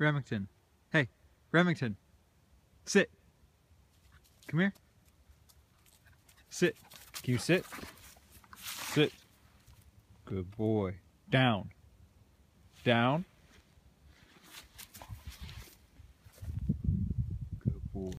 Remington. Hey, Remington. Sit. Come here. Sit. Can you sit? Sit. Good boy. Down. Down.